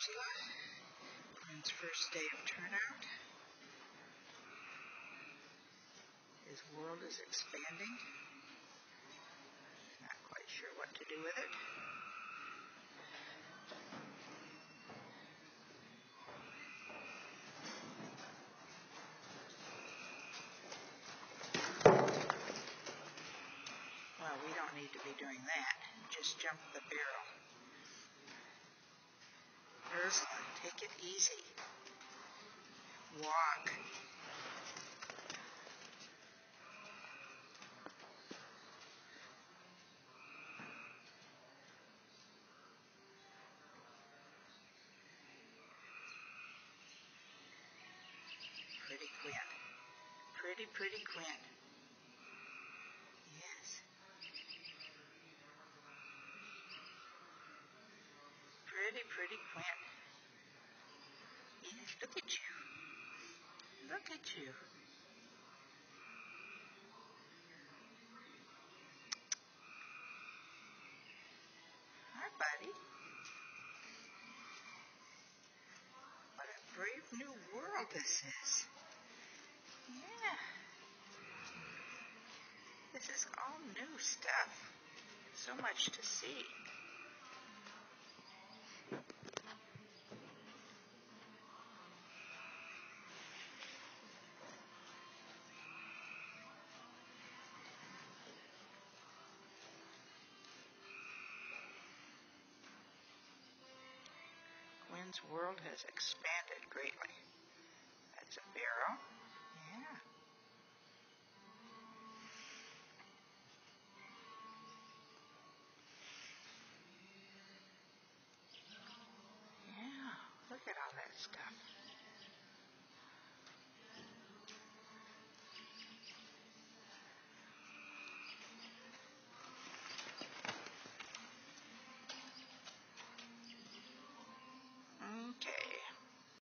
Ursula. Quinn's first day of turnout. His world is expanding. Not quite sure what to do with it. Well, we don't need to be doing that. Just jump the barrel. Ursula, take it easy. Walk. Pretty Quinn. Pretty, pretty Quinn. Yes. Pretty, pretty Quinn. Look at you. Look at you. Hi, buddy. What a brave new world this is. Yeah. This is all new stuff. So much to see. Quinn's world has expanded greatly. That's a barrel.